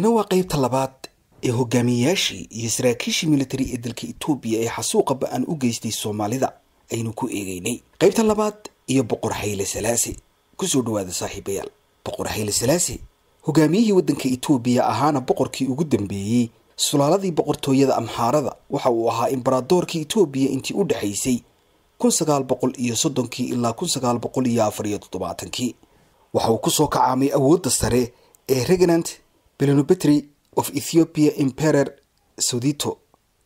tanina waa qaybta labaad ee hogaamiyeyaashii iyo saraakiishii militari ee dalka etoobiya ee xasuuqa ba'an u geystay soomaalida aynu ku eegeynay qaybta labaad iyo boqor hayle salaase ku soo dhawaada saaxiibayaal. Boqor hayle salaase hogaamiyihii waddanka etoobiya ahaana boqorkii ugu dambeeyey. Sulaaladii boqortooyada amxaarada waxa uu ahaa imbaradoorkii etoobiya intii u dhexaysay kun sagaal boqol iyo soddonkii ilaa kun sagaal boqol iyo afar iyo toddobaatankii waxa uu ku soo kacaamay awoodda sare ee regnant belenobetry of ethiopia imperer sodito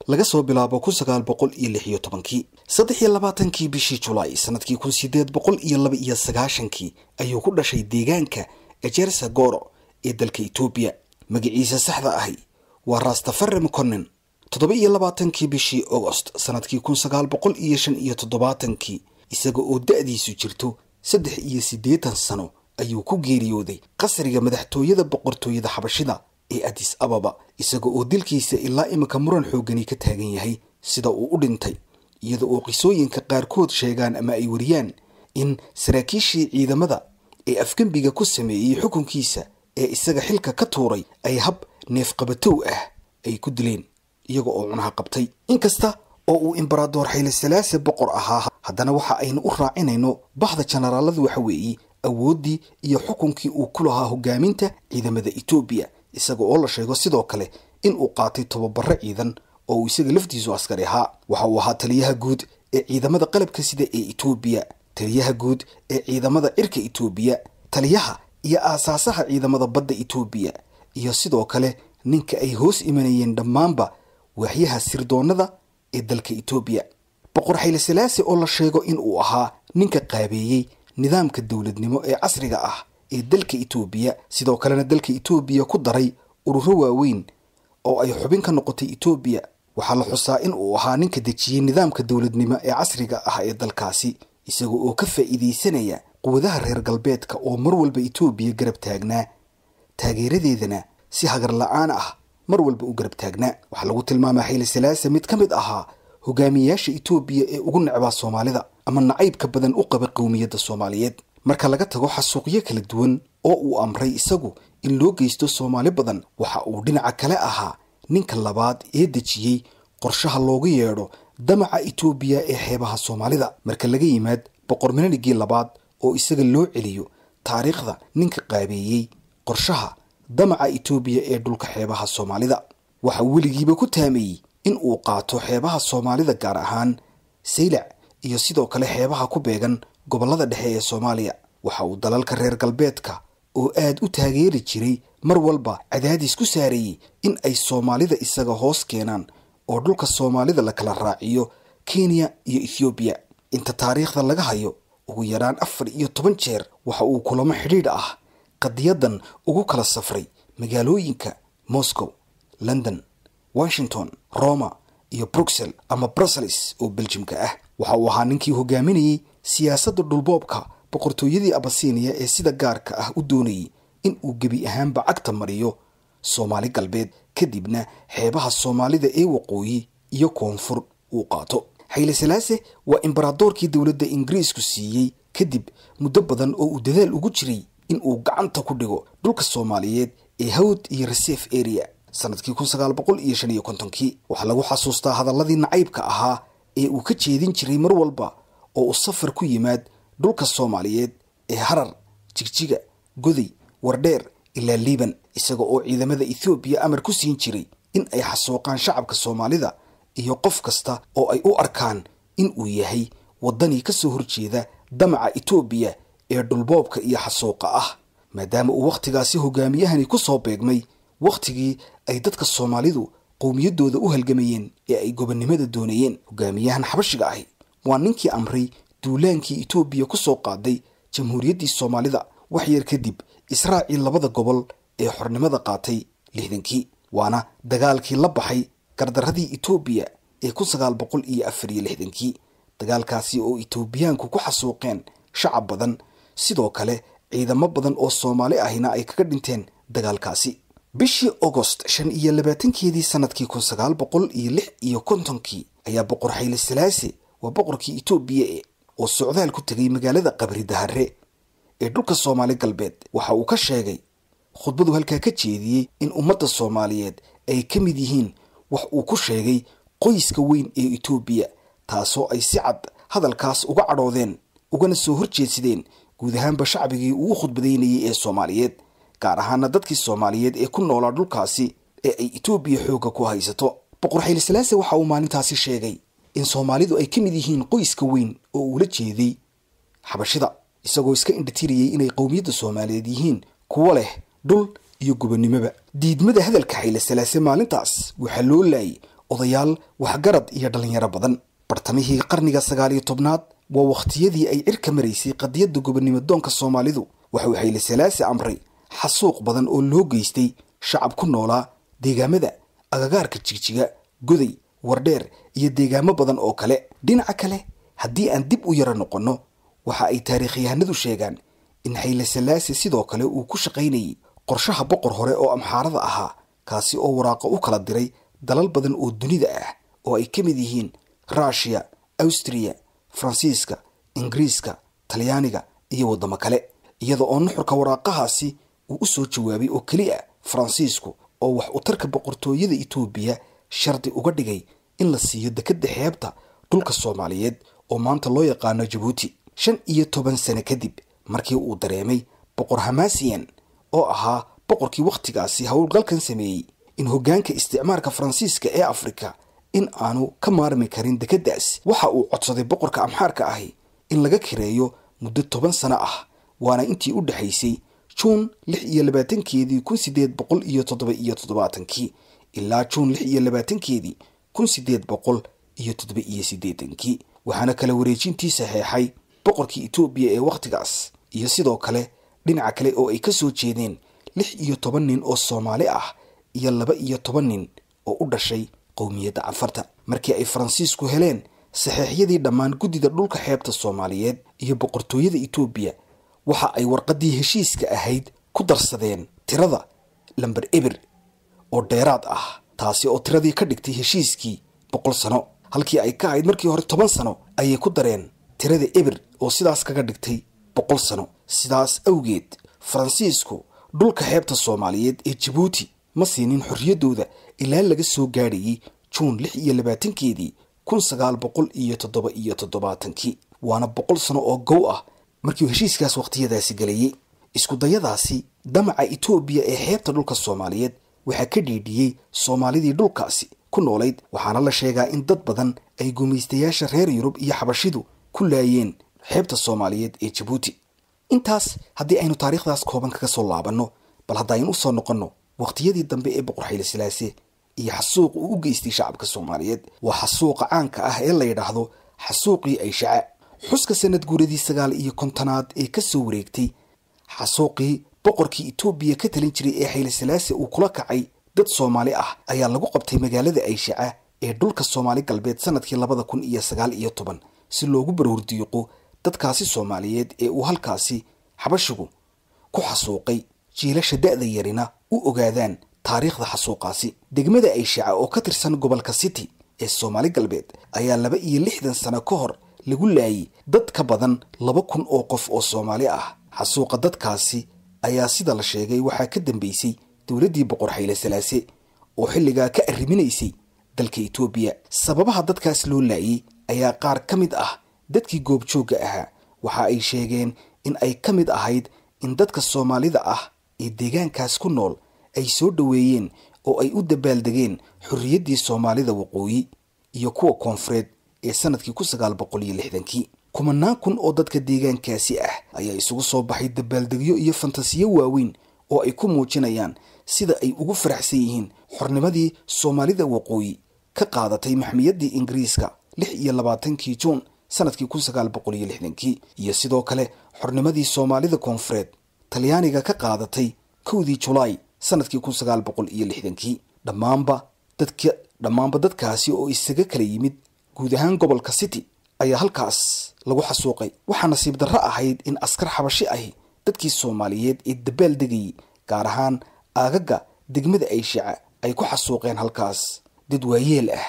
laga soo bilaabo kun sagaal boqol iyo lix iyo tobankii. Saddex iyo labaatankii bishii julaay sannadkii kun sideed boqol iyo laba iyo sagaashankii ayuu ku dhashay deegaanka ejersa goro ee dalka etoobiya magaciisa saxda ahi waa rastafare mconen toddoba iyo labaatankii bishii augost sannadkii kun sagaal boqol iyo shan iyo toddobaatankii isaga oo da-diisu jirto saddex iyo siddeetan sano ayuu ku geeriyooday qasriga madaxtooyada boqortooyada xabashida ee adis ababa isaga oo dilkiisa ilaa iminka muran xoogani ka taagan yahay sida uu u dhintay iyada oo qisooyinka qaarkood sheegaan ama ay wariyaan in saraakiishii ciidamada ee afgembiga ku sameeyey xukunkiisa ee isaga xilka ka tuuray ay hab neefqabatow ah ay ku dileen iyaga oo cunaha qabtay. Inkasta oo uu imbaradoor xayle salaase boqor ahaa haddana waxa aynu u raacinayno baxda jenaraaladu waxa weeye awooddii iyo xukunkii uu ku lahaa hogaaminta ciidamada etoobiya isaga oo la sheego sidoo kale in uu qaatay tobabaro ciidan oo uu isaga laftiisu askari ahaa. Waxa uu ahaa taliyaha guud ee ciidamada qalabka sida ee etoobiya taliyaha guud ee ciidamada cirka etoobiya taliyaha iyo aasaasaha ciidamada badda etoobiya iyo sidoo kale ninka ay hoos imanayeen dhammaanba waaxyaha sirdoonada ee dalka etoobiya boqor xayle salaase oo la sheego in uu ahaa ninka qaabeeyey nidaamka dowladnimo ee casriga ah ee dalka etoobiya sidoo kalena dalka etoobiya ku daray ururo waaweyn oo ay xubin ka noqotay etoobiya waxaa la xusaa in uu ahaa ninka dejiyey nidaamka dowladnimo ee casriga ah ee dalkaasi isaga oo ka faa'iidaysanaya quwadaha reer galbeedka oo mar walba etoobiya garab taagnaa. Taageeradeedana si hagar la'aan ah mar walba u garab taagnaa. Waxaa lagu tilmaamaa xayle salaase mid ka mid ahaa hogaamiyeyaasha etoobiya ee ugu necbaa soomaalida ama nacaybka badan u qaba qowmiyadda soomaaliyeed. Marka laga tago xasuuqyo kala duwan oo uu amray isagu in loo geysto soomaali badan waxa uu dhinaca kale ahaa ninka labaad ee dejiyey qorshaha loogu yeedho damaca etoobiya ee xeebaha soomaalida. Marka laga yimaad boqor minanigii labaad oo isaga loo celiyo taariikhda ninka qaabeeyey qorshaha damaca etoobiya ee dhulka xeebaha soomaalida. Waxa weligiiba ku taameeyey in uu qaato xeebaha soomaalida gaar ahaan saylac iyo sidoo kale xeebaha ku beegan gobollada dhexe ee soomaaliya. Waxa uu dalalka reer galbeedka oo aad u taageeri jiray mar walba cadaadis ku saareeyey in ay soomaalida isaga hoos keenaan oo dhulka soomaalida la kala raaciyo kenya iyo ethoobiya inta taariikhda laga hayo ugu yaraan afar iyo toban jeer waxa uu kulamo xidhiidh ah qadiyadan ugu kala safray magaalooyinka moscow london washington roma iyo bruxel ama brussels oo beljimka ah. Waxa uu ahaa ninkii hogaaminayey siyaasadda dhulboobka boqortooyadii abasiiniya ee sida gaarka ah u doonayay in uu gebi ahaanba cagta mariyo soomaali galbeed. Kadibna xeebaha soomaalida ee waqooyi iyo koonfur uu qaato. Xayle salaase waa imbaradoorkii dowladda ingiriisku siiyey. Kadib muddo badan oo uu dadaal ugu jiray in uu gacanta ku dhigo dhulka soomaaliyeed ee hawd iyo reserve area sannadkii waxaa lagu xasuustaa hadalladii nacaybka ahaa ee uu ka jeedin jiray mar walba oo uu safar ku yimaad dhulka soomaaliyeed ee harar jigjiga goday wardheer ilaa liiban isaga oo ciidamada ethoobiya amar ku siin jiray in ay xasuuqaan shacabka soomaalida iyo qof kasta oo ay u arkaan in uu yahay waddanii ka soo horjeeda damaca etoobiya ee dhulboobka iyo xasuuqa ah. Maadaama uu wakhtigaasi hogaamiyahani ku soo beegmay wakhtigii ay dadka soomaalidu qowmiyaddooda u halgamayeen ee ay gobonnimada doonayeen. Hogaamiyahan xabashiga ahi waa ninkii amray duulaankii etoobiya ku soo qaaday jamhuuriyaddii soomaalida wax yar kadib israacii labada gobol ee xornimada qaatay lixdankii waana dagaalkii la baxay gardaradii etoobiya ee kun sagaal boqol iyo afar iyo lixdankii. Dagaalkaasi oo etoobiyaanku ku xasuuqeen shacab badan sidoo kale ciidamo badan oo soomaali ahina ay kaga dhinteen dagaalkaasi bishii augost shan iyo labaatankeedii sannadkii kun sagaal boqol iyo lix iyo kontonkii ayaa boqor xayle salaase waa boqorkii etoobiya oo socdaal ku tegay magaalada qabri dahare ee dhulka soomaali galbeed waxa uu ka sheegay khudbadu halkaa ka jeediyey in ummadda soomaaliyeed ay ka mid yihiin wax uu ku sheegay qoyska weyn ee etoobiya taasoo ay si cad hadalkaas uga cadhoodeen ugana soo horjeedsadeen guud ahaanba shacbigii uu khudbadaynayay ee soomaaliyeed gaar ahaana dadkii soomaaliyeed ee ku noolaa dhulkaasi ee ay etoobiya xoogga ku haysato. Boqor xayli salaase waxa uu maalintaasi sheegay in soomaalidu ay ka mid yihiin qoyska weyn oo uula jeeday xabashida isagoo iska indhatiriyey inay qowmiyadda soomaaliyeed yihiin kuwo leh dhul iyo gobonnimoba diidmada hadalka xayli salaase maalintaas waxaa loo laayay odayaal waxgarad iyo dhallinyaro badan. Bartamihii qarniga sagaal iyo tobnaad waa wakhtiyadii ay cirka maraysay qadiyadda gobonnimo doonka soomaalidu waxauu xayli salaase amray xasuuq badan oo loo geystay shacab ku noolaa deegaamada agagaarka jigjiga goday wardheer iyo deegaamo badan oo kale. Dhinaca kale haddii aan dib u yaro noqonno waxa ay taariikhyahanadu sheegaan in xayle salaase sidoo kale uu ku shaqaynayay qorshaha boqor hore oo amxaarada ahaa kaasi oo waraaqo u kala diray dalal badan oo dunida ah oo ay ka mid yihiin ruushiya awstriya faransiiska ingiriiska talyaaniga iyo waddamo kale. Iyada oo nuxurka waraaqahaasi uu u soo jawaabay oo keliya faransiisku oo wax utarka boqortooyada etoobiya shardi uga dhigay in la siiyo dekedda xeebta dhulka soomaaliyeed oo maanta loo yaqaano jabuuti shan iyo toban sane kadib markii uu dareemay boqor hamasiyan oo ahaa boqorkii wakhtigaasi howlgalkan sameeyey in hoggaanka isticmaarka faransiiska ee afrika in aanu ka maarmi karin dekeddaas waxa uu codsaday boqorka amxaarka ahi in laga kireeyo muddo toban sano ah waana intii u dhexaysay juun lix iyo labaatankeedii kun sideed boqol iyo toddoba iyo toddobaatankii ilaa juun lix iyo labaatankeedii kun sideed boqol iyo toddoba iyo siddeetankii waxaana kala wareejintii saxeexay boqorkii etoobiya ee wakhtigaas iyo sidoo kale dhinaca kale oo ay ka soo jeedeen lix iyo toban nin oo soomaali ah iyo laba iyo toban nin oo u dhashay qowmiyadda canfarta markii ay faransiisku heleen saxeexyadii dhammaan guddida dhulka xeebta soomaaliyeed iyo boqortooyada etoobiya waxa ay warqaddii heshiiska ahayd ku darsadeen tirada lamber eber oo dheeraad ah taasi oo tiradii ka dhigtay heshiiskii boqol sano. Halkii ay ka ahayd markii hore toban sano ayay ku dareen tirada eber oo sidaas kaga dhigtay boqol sano. Sidaas awgeed faransiisku dhulka xeebta soomaaliyeed ee jabuuti ma siinin xorriyaddooda ilaa laga soo gaadhayay juun lix iyo labaatankeedii kun sagaal boqol iyo toddoba iyo toddobaatankii waana boqol sano oo gow ah markiiuu heshiiskaas wakhtiyadaasi gelayay iskudayadaasi damaca etoobiya ee xeebta dhulka soomaaliyeed waxaa ka dhiidhiyey soomaalidii dhulkaasi ku noolayd waxaana la sheegaa in dad badan ay gumaystayaasha reer yurub iyo xabashidu ku laayeen xeebta soomaaliyeed ee jabuuti intaas haddii aynu taariikhdaas kooban kaga soo laabanno bal haddaynu u soo noqonno wakhtiyadii dambe ee boqor xayli silaase iyo xasuuq uu u geystay shacabka soomaaliyeed waa xasuuqa caanka ah ee la yidhaahdo xasuuqii ayshaca xuska sanad guuradii sagaal iyo kontonaad ee ka soo wareegtay xasuuqii boqorkii etoobiya ka talin jiray ee xayli silaase uu kula kacay dad soomaali ah ayaa lagu qabtay magaalada ayshaca ee dhulka soomaali galbeed sannadkii labada kun iyo sagaal iyo toban si loogu baroordiiqo dadkaasi soomaaliyeed ee uu halkaasi xabashigu ku xasuuqay. Jiilasha da'da yarina u ogaadaan taariikhda xasuuqaasi. Degmada ayshaca oo ka tirsan gobolka city ee soomaali galbeed ayaa laba iyo lixdan sano ka hor lagu laayay dad ka badan laba kun oo qof oo soomaali ah. Xasuuqa dadkaasi ayaa sida la sheegay waxaa ka dambeysay dowladdii boqor xayle salaase oo xilligaa ka arriminaysay dalka etoobiya sababaha dadkaas loo laayay ayaa qaar ka mid ah dadkii goobjoogga ahaa. Waxa ay sheegeen in ay ka mid ahayd in dadka soomaalida ah ee deegaankaas ku nool ay soo dhoweeyeen oo ay u dabaaldegeen xorriyaddii soomaalida waqooyi iyo kuwa koonfureed ee sannadkii kun kumanaan kun oo dadka deegaankaasi ah ayaa isugu soo baxay dabaaldegyo iyo fantasiyo waaweyn oo ay ku muujinayaan sida ay ugu faraxsan yihiin xornimadii soomaalida waqooyi ka qaadatay maxmiyaddii ingiriiska lix iyo labaatankii juun sannadkii kun sagaal boqol iyo lixdankii iyo sidoo kale xornimadii soomaalida koonfureed talyaaniga ka qaadatay kowdii julaay sannadkii kun sagaal boqol iyo lixdankii. Dhammaanba dadka dhammaanba dadkaasi oo isaga kala yimid guud ahaan gobolka city ayaa halkaas lagu xasuuqay. Waxaa nasiib darro ahayd in askar xabashi ahi dadkii soomaaliyeed ee dabaal degayay gaar ahaan aagaga degmada ayshaca ay ku xasuuqeen halkaas. Dad waayeel ah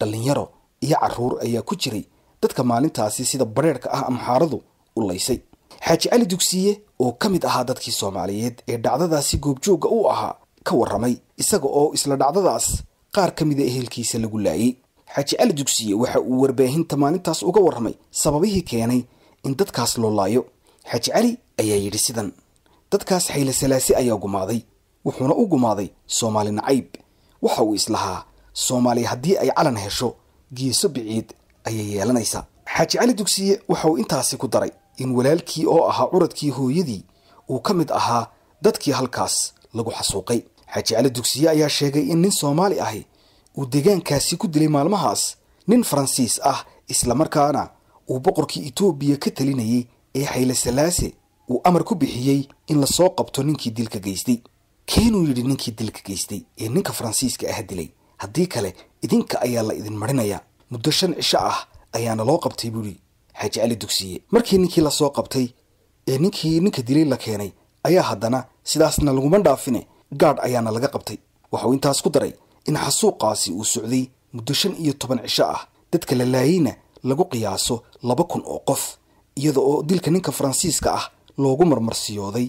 dhallinyaro iyo carruur ayaa ku jiray dadka maalintaasi sida bareerhka ah amxaaradu u laysay. Xaaji cali dugsiye oo ka mid ahaa dadkii soomaaliyeed ee dhacdadaasi goobjoogga u ahaa ka warramay isaga oo isla dhacdadaas qaar ka mida ehelkiisa lagu laayay xaaji cali dugsiye waxa uu warbaahinta maalintaas uga warramay sababihii keenay in dadkaas loo laayo. Xaaji cali ayaa yidhi sidan dadkaas xayle salaasi ayaa gumaaday wuxuuna u gumaaday soomaali nacayb waxa uu islahaa soomaaliya haddii ay calan hesho geeso biciid ayay yeelanaysaa. Xaaji cali dugsiye waxa uu intaasi ku daray in walaalkii oo ahaa curadkii hooyadii uu ka mid ahaa dadkii halkaas lagu xasuuqay. Xaaji cali dugsiye ayaa sheegay in nin soomaali ahi uu deegaankaasi ku dilay maalmahaas nin faransiis ah islamarkaana uu boqorkii etoobiya ka talinayay ee xayle salaase uu amar ku bixiyey in la soo qabto ninkii dilka geystay. Keenuu yidhi ninkii dilka geystay ee ninka faransiiska ah dilay. Haddii kale idinka ayaa la idin marinayaa muddo shan cisho ah ayaana loo qabtay buuhi xaaji cali dugsiye. Markii ninkii la soo qabtay ee ninkii ninka dilay la keenay ayaa haddana sidaasna laguma dhaafine. Gaadh ayaana laga qabtay. Waxauu intaas ku daray in xasuuqaasi uu socday muddo shan iyo toban cisho ah. Dadka la laayeyna lagu qiyaaso laba kun oo qof iyada oo dilka ninka faransiiska ah loogu marmarsiyooday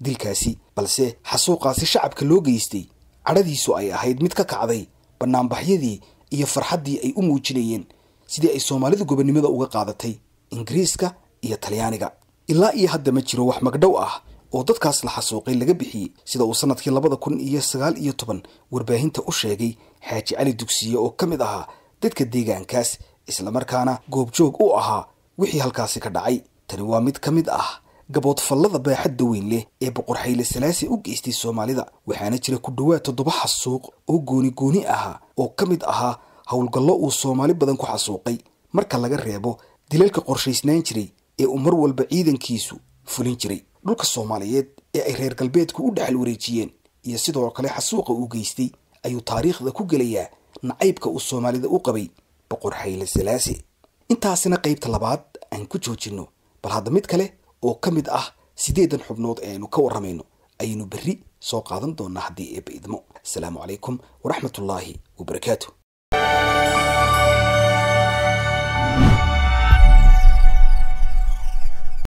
dilkaasi. Balse xasuuqaasi shacabka loo geystay cadhadiisu ay ahayd mid ka kacday bannaanbaxyadii iyo farxaddii ay u muujinayeen sidii ay soomaalidu gobonnimada uga qaadatay ingiriiska iyo talyaaniga. Ilaa iyo hadda ma jiro wax magdhow ah oo dadkaas la xasuuqay laga bixiyey sida uu sannadkii labada kun iyo sagaal iyo toban warbaahinta u sheegay xaaji cali dugsiye oo ka mid ahaa dadka deegaankaas islamarkaana goobjoog u ahaa wixii halkaasi ka dhacay. Tani waa mid ka mid ah gaboodfallada baaxadda weyn leh ee boqor xayle salaasi u geystay soomaalida waxaana jira ku dhowaad toddoba xasuuq oo gooni gooni ahaa oo ka mid ahaa howlgallo uu soomaali badan ku xasuuqay. Marka laga reebo dilalka qorshaysnaan jiray ee uu mar walba ciidankiisu fulin jiray dhulka soomaaliyeed ee ay reer galbeedku u dhexal wareejiyeen iyo sidoo kale xasuuqa uu geystay ayuu taariikhda ku gelayaa nacaybka uu soomaalida u qabay boqor xayle salaasi intaasina qaybta labaad aan ku joojinno bal hadda mid kale oo ka mid ah siddeedan xubnood ee aynu ka warramayno ayaynu berri soo qaadan doonaa haddii eebba idmo asalaamu calaykum waraxmatullaahi wabarakaatu